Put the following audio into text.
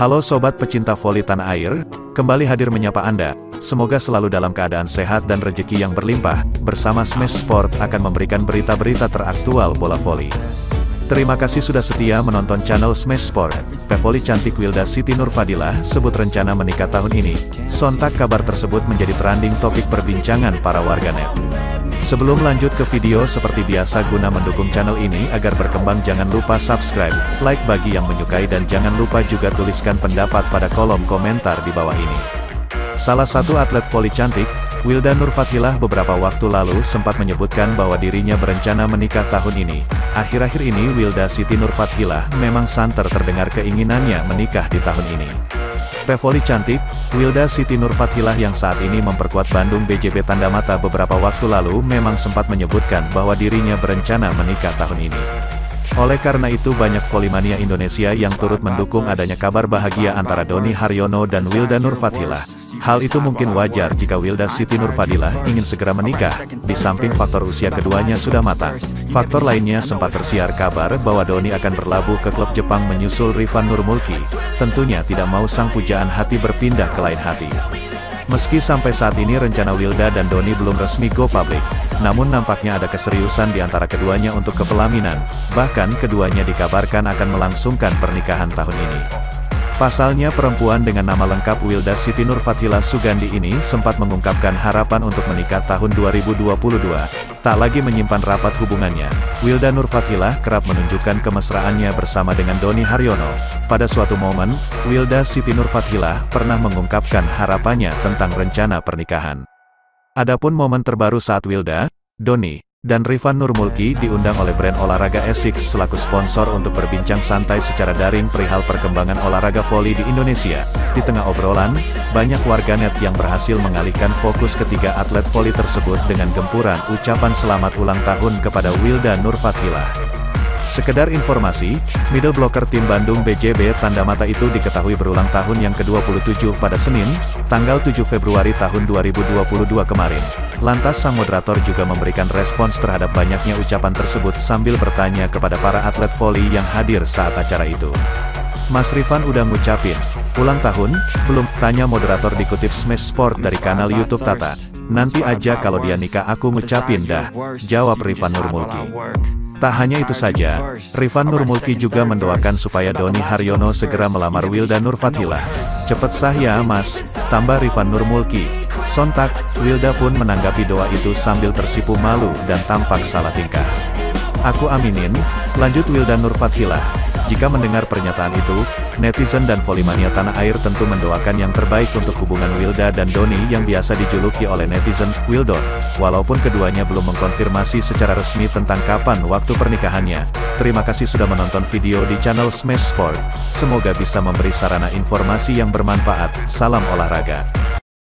Halo sobat pecinta voli tanah air, kembali hadir menyapa Anda. Semoga selalu dalam keadaan sehat dan rejeki yang berlimpah. Bersama Smash Sport akan memberikan berita-berita teraktual bola voli. Terima kasih sudah setia menonton channel Smash Sport. Pevoli cantik Wilda Siti Nurfadilah sebut rencana menikah tahun ini. Sontak kabar tersebut menjadi trending topik perbincangan para warganet. Sebelum lanjut ke video seperti biasa guna mendukung channel ini agar berkembang jangan lupa subscribe, like bagi yang menyukai dan jangan lupa juga tuliskan pendapat pada kolom komentar di bawah ini. Salah satu atlet voli cantik, Wilda Nurfatilah beberapa waktu lalu sempat menyebutkan bahwa dirinya berencana menikah tahun ini. Akhir-akhir ini Wilda Siti Nurfatilah memang santer terdengar keinginannya menikah di tahun ini. Pevoli cantik, Wilda Siti Nurfatilah yang saat ini memperkuat Bandung BJB Tanda Mata beberapa waktu lalu memang sempat menyebutkan bahwa dirinya berencana menikah tahun ini. Oleh karena itu banyak volimania Indonesia yang turut mendukung adanya kabar bahagia antara Doni Haryono dan Wilda Nurfatilah. Hal itu mungkin wajar jika Wilda Siti Nurfadilah ingin segera menikah, di samping faktor usia keduanya sudah matang. Faktor lainnya sempat tersiar kabar bahwa Doni akan berlabuh ke klub Jepang menyusul Rifan Nurmulki. Tentunya tidak mau sang pujaan hati berpindah ke lain hati. Meski sampai saat ini rencana Wilda dan Doni belum resmi go public, namun nampaknya ada keseriusan di antara keduanya untuk kepelaminan, bahkan keduanya dikabarkan akan melangsungkan pernikahan tahun ini. Pasalnya perempuan dengan nama lengkap Wilda Siti Nurfatila Sugandi ini sempat mengungkapkan harapan untuk menikah tahun 2022. Tak lagi menyimpan rapat hubungannya, Wilda Nurfatila kerap menunjukkan kemesraannya bersama dengan Doni Haryono. Pada suatu momen, Wilda Siti Nurfatila pernah mengungkapkan harapannya tentang rencana pernikahan. Adapun momen terbaru saat Wilda, Doni, dan Rifan Nurmulki diundang oleh brand olahraga Essex selaku sponsor untuk berbincang santai secara daring perihal perkembangan olahraga voli di Indonesia. Di tengah obrolan, banyak warganet yang berhasil mengalihkan fokus ketiga atlet voli tersebut dengan gempuran ucapan selamat ulang tahun kepada Wilda Nurfatilah. Sekedar informasi, middle blocker tim Bandung BJB tanda mata itu diketahui berulang tahun yang ke-27 pada Senin, tanggal 7 Februari tahun 2022 kemarin. Lantas sang moderator juga memberikan respons terhadap banyaknya ucapan tersebut sambil bertanya kepada para atlet voli yang hadir saat acara itu. Mas Rifan udah ngucapin, ulang tahun, belum, tanya moderator dikutip Smash Sport dari kanal Youtube Tata. Nanti aja kalau dia nikah aku ngucapin dah, jawab Rifan Nurmulki. Tak hanya itu saja, Rifan Nurmulki juga mendoakan supaya Doni Haryono segera melamar Wilda Nurfatilah. Cepet sah ya mas, tambah Rifan Nurmulki. Sontak, Wilda pun menanggapi doa itu sambil tersipu malu dan tampak salah tingkah. Aku aminin, lanjut Wilda Nurfatilah. Jika mendengar pernyataan itu, netizen dan volimania tanah air tentu mendoakan yang terbaik untuk hubungan Wilda dan Doni yang biasa dijuluki oleh netizen, Wildon. Walaupun keduanya belum mengkonfirmasi secara resmi tentang kapan waktu pernikahannya. Terima kasih sudah menonton video di channel Smash Sport. Semoga bisa memberi sarana informasi yang bermanfaat. Salam olahraga.